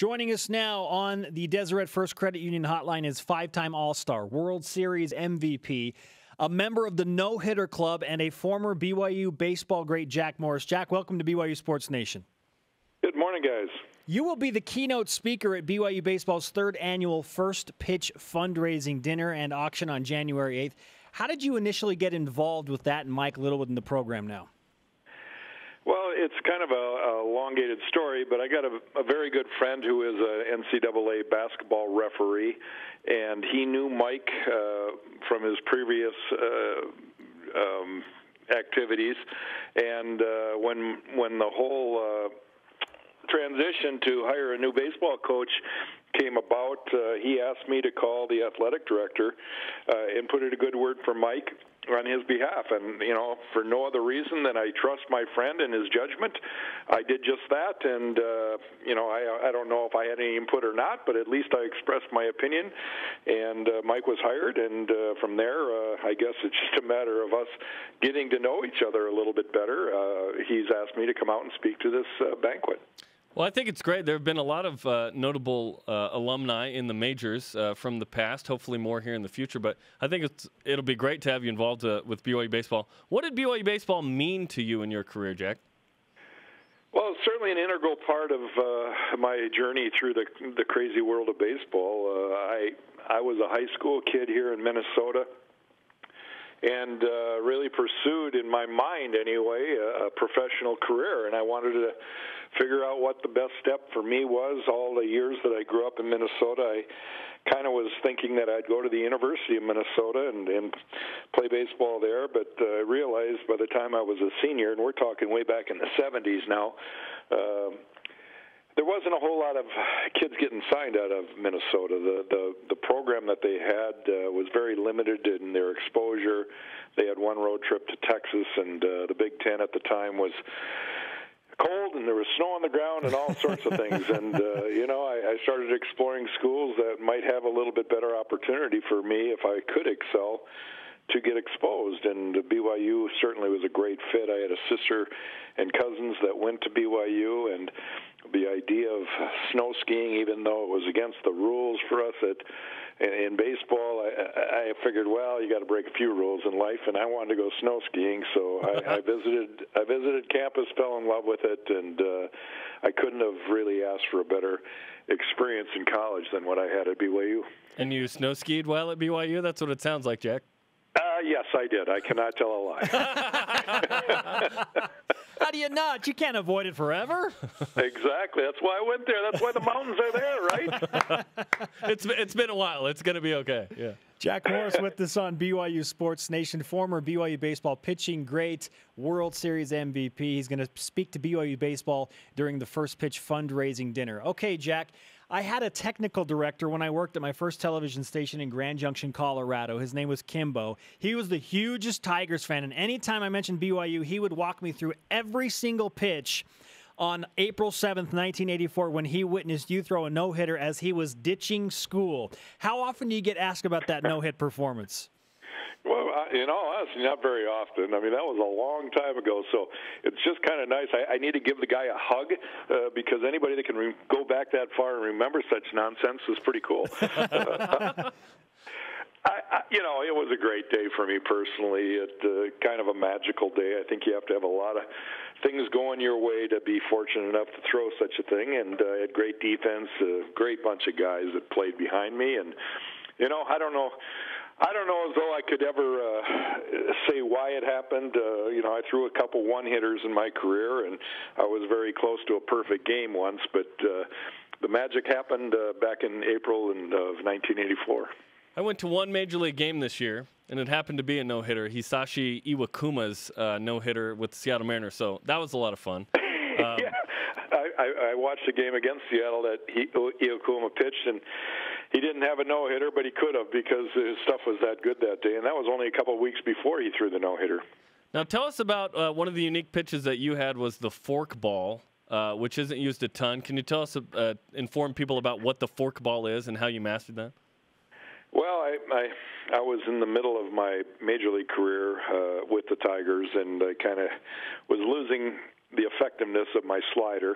Joining us now on the Deseret First Credit Union hotline is five time All Star, World Series MVP, a member of the No Hitter Club, and a former BYU baseball great, Jack Morris. Jack, welcome to BYU Sports Nation. Good morning, guys. You will be the keynote speaker at BYU Baseball's third annual First Pitch fundraising dinner and auction on January 8th. How did you initially get involved with that and Mike Littlewood in the program now? Well, it's kind of a, a elongated story, but I got a, a very good friend who is an NCAA basketball referee, and he knew Mike uh, from his previous uh, um, activities. And uh, when when the whole uh, transition to hire a new baseball coach came about, uh, he asked me to call the athletic director uh, and put in a good word for Mike on his behalf. And, you know, for no other reason than I trust my friend and his judgment, I did just that. And, uh, you know, I, I don't know if I had any input or not, but at least I expressed my opinion. And uh, Mike was hired. And uh, from there, uh, I guess it's just a matter of us getting to know each other a little bit better. Uh, he's asked me to come out and speak to this uh, banquet. Well, I think it's great. There have been a lot of uh, notable uh, alumni in the majors uh, from the past. Hopefully, more here in the future. But I think it'll be great to have you involved uh, with BYU baseball. What did BYU baseball mean to you in your career, Jack? Well, certainly an integral part of uh, my journey through the the crazy world of baseball. Uh, I I was a high school kid here in Minnesota and uh, really pursued, in my mind anyway, a, a professional career. And I wanted to figure out what the best step for me was. All the years that I grew up in Minnesota, I kind of was thinking that I'd go to the University of Minnesota and, and play baseball there, but uh, I realized by the time I was a senior, and we're talking way back in the 70s now, uh, there wasn't a whole lot of kids getting signed out of Minnesota. The the, the program that they had uh, was very limited in their exposure. They had one road trip to Texas, and uh, the Big Ten at the time was cold and there was snow on the ground and all sorts of things. And uh, you know, I, I started exploring schools that might have a little bit better opportunity for me if I could excel to get exposed. And BYU certainly was a great fit. I had a sister and cousins that went to BYU, and the idea of snow skiing, even though it was against the rules for us at in baseball, I, I figured, well, you got to break a few rules in life, and I wanted to go snow skiing, so I, I visited. I visited campus, fell in love with it, and uh, I couldn't have really asked for a better experience in college than what I had at BYU. And you snow skied while at BYU? That's what it sounds like, Jack. Uh, yes, I did. I cannot tell a lie. How do you not? You can't avoid it forever. exactly. That's why I went there. That's why the mountains are there, right? it's it's been a while. It's going to be okay. Yeah. Jack Morris with us on BYU Sports Nation, former BYU baseball pitching great, World Series MVP. He's going to speak to BYU baseball during the first pitch fundraising dinner. Okay, Jack. I had a technical director when I worked at my first television station in Grand Junction, Colorado. His name was Kimbo. He was the hugest Tigers fan, and anytime I mentioned BYU, he would walk me through every single pitch on April 7th, 1984, when he witnessed you throw a no hitter as he was ditching school. How often do you get asked about that no hit performance? Well, in all honesty, not very often. I mean, that was a long time ago, so it's just kind of nice. I, I need to give the guy a hug uh, because anybody that can re- go back that far and remember such nonsense is pretty cool. I, I, you know, it was a great day for me personally. It uh, kind of a magical day. I think you have to have a lot of things going your way to be fortunate enough to throw such a thing. And uh, I had great defense, a great bunch of guys that played behind me, and you know, I don't know. I don't know as though I could ever uh, say why it happened. Uh, you know, I threw a couple one hitters in my career, and I was very close to a perfect game once. But uh, the magic happened uh, back in April in, of 1984. I went to one major league game this year, and it happened to be a no hitter. Hisashi Iwakuma's uh, no hitter with the Seattle Mariners, so that was a lot of fun. Um, yeah, I, I watched a game against Seattle that he, Iwakuma pitched, and he didn't have a no hitter, but he could have because his stuff was that good that day, and that was only a couple of weeks before he threw the no hitter. Now, tell us about uh, one of the unique pitches that you had was the fork ball, uh, which isn't used a ton. Can you tell us, uh, inform people about what the fork ball is and how you mastered that? Well, I, I I was in the middle of my major league career uh, with the Tigers, and I kind of was losing the effectiveness of my slider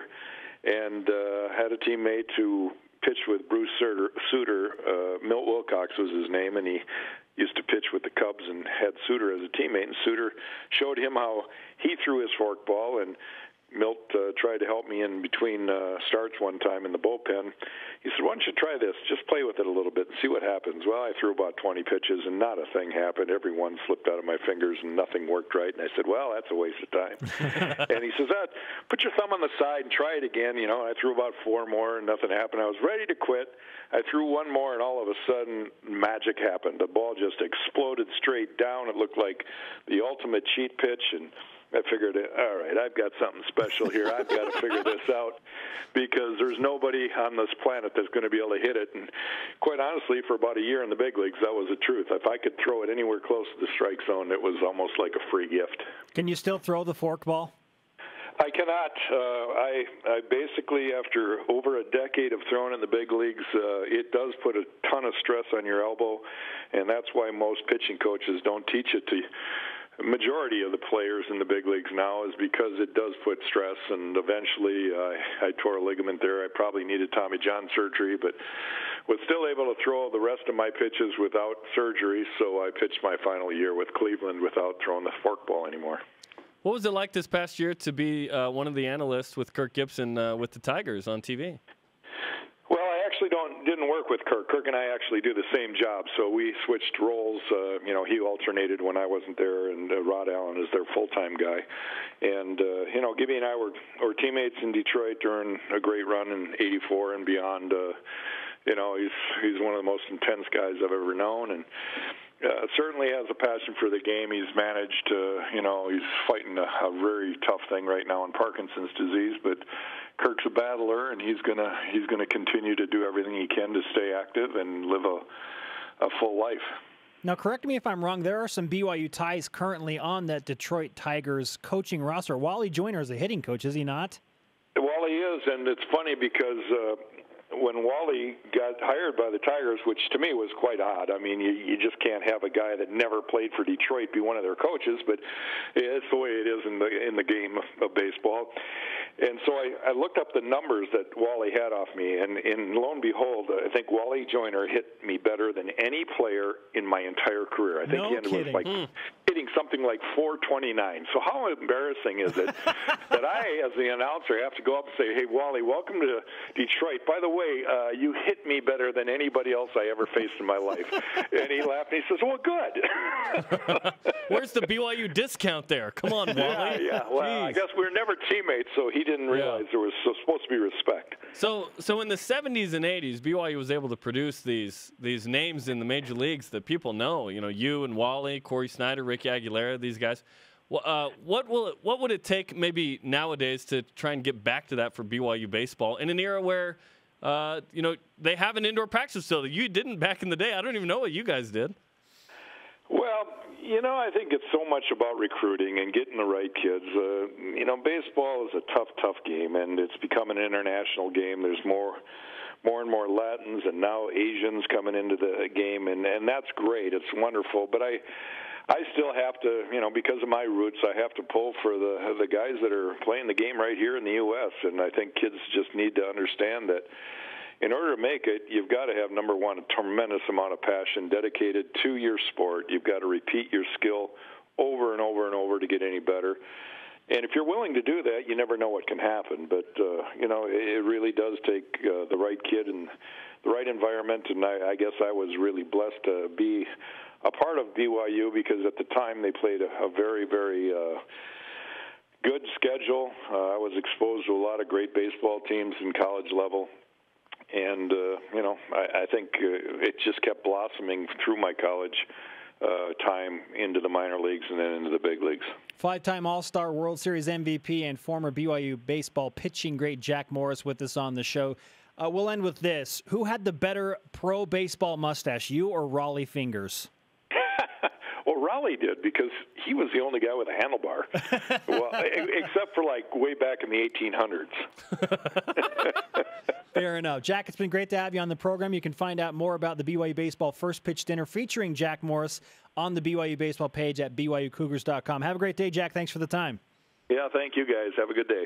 and uh, had a teammate who pitched with Bruce Sutter. Sutter uh, Milt Wilcox was his name, and he used to pitch with the Cubs and had Sutter as a teammate. And Sutter showed him how he threw his forkball, and Milt uh, tried to help me in between uh, starts one time in the bullpen. He said, "Why don't you try this? Just play with it a little bit and see what happens." Well, I threw about 20 pitches and not a thing happened. Every one slipped out of my fingers and nothing worked right. And I said, "Well, that's a waste of time." and he says, ah, "Put your thumb on the side and try it again." You know, I threw about four more and nothing happened. I was ready to quit. I threw one more and all of a sudden magic happened. The ball just exploded straight down. It looked like the ultimate cheat pitch and I figured, it all right, I've got something special here. I've got to figure this out because there's nobody on this planet that's going to be able to hit it. And quite honestly, for about a year in the big leagues, that was the truth. If I could throw it anywhere close to the strike zone, it was almost like a free gift. Can you still throw the forkball? I cannot. Uh, I, I basically, after over a decade of throwing in the big leagues, uh, it does put a ton of stress on your elbow, and that's why most pitching coaches don't teach it to majority of the players in the big leagues now is because it does put stress and eventually uh, I tore a ligament there. I probably needed Tommy John surgery, but was still able to throw the rest of my pitches without surgery, so I pitched my final year with Cleveland without throwing the forkball anymore. What was it like this past year to be uh, one of the analysts with Kirk Gibson uh, with the Tigers on TV? Don't didn't work with Kirk. Kirk and I actually do the same job, so we switched roles. Uh, you know, he alternated when I wasn't there, and uh, Rod Allen is their full time guy. And uh, you know, Gibby and I were were teammates in Detroit during a great run in '84 and beyond. Uh, you know, he's he's one of the most intense guys I've ever known, and uh, certainly has a passion for the game. He's managed, uh, you know, he's fighting a, a very tough thing right now in Parkinson's disease, but Kirk's a battler, and he's gonna he's gonna continue to do everything he can to stay active and live a a full life. Now, correct me if I'm wrong. There are some BYU ties currently on that Detroit Tigers coaching roster. Wally Joyner is a hitting coach, is he not? Well, he is, and it's funny because uh, when Wally got hired by the Tigers, which to me was quite odd. I mean, you, you just can't have a guy that never played for Detroit be one of their coaches, but it's the way it is in the in the game of, of baseball. And so I, I looked up the numbers that Wally had off me, and, and lo and behold, I think Wally Joyner hit me better than any player in my entire career. I think no he ended kidding. with like hmm. hitting something like 429. So how embarrassing is it that I, as the announcer, have to go up and say, "Hey, Wally, welcome to Detroit. By the way, uh, you hit me better than anybody else I ever faced in my life." and he laughed and he says, "Well, good." Where's the BYU discount there? Come on, Wally. Yeah, yeah. Well, Jeez. I guess we were never teammates, so he didn't realize yeah. there was supposed to be respect. So, so in the 70s and 80s, BYU was able to produce these these names in the major leagues that people know. You know, you and Wally, Cory Snyder, Ricky Aguilera, these guys. Uh, what will it, what would it take maybe nowadays to try and get back to that for BYU baseball in an era where uh, you know they have an indoor practice facility? You didn't back in the day. I don't even know what you guys did. Well, you know, I think it's so much about recruiting and getting the right kids. Uh, you know, baseball is a tough, tough game, and it's become an international game. There's more, more and more Latins, and now Asians coming into the game, and and that's great. It's wonderful, but I. I still have to, you know, because of my roots, I have to pull for the the guys that are playing the game right here in the U.S. And I think kids just need to understand that in order to make it, you've got to have number one a tremendous amount of passion dedicated to your sport. You've got to repeat your skill over and over and over to get any better. And if you're willing to do that, you never know what can happen. But uh, you know, it really does take uh, the right kid and the right environment. And I, I guess I was really blessed to be a part of BYU because at the time they played a, a very, very uh, good schedule. Uh, I was exposed to a lot of great baseball teams in college level, and uh, you know, I, I think uh, it just kept blossoming through my college uh, time into the minor leagues and then into the big leagues. Five-time All-Star World Series MVP and former BYU baseball pitching great Jack Morris with us on the show. Uh, we'll end with this: Who had the better pro baseball mustache, you or Rollie Fingers? Well, Rollie did because he was the only guy with a handlebar. well, except for like way back in the 1800s. Fair enough. Jack, it's been great to have you on the program. You can find out more about the BYU Baseball First Pitch Dinner featuring Jack Morris on the BYU Baseball page at BYUCougars.com. Have a great day, Jack. Thanks for the time. Yeah, thank you guys. Have a good day.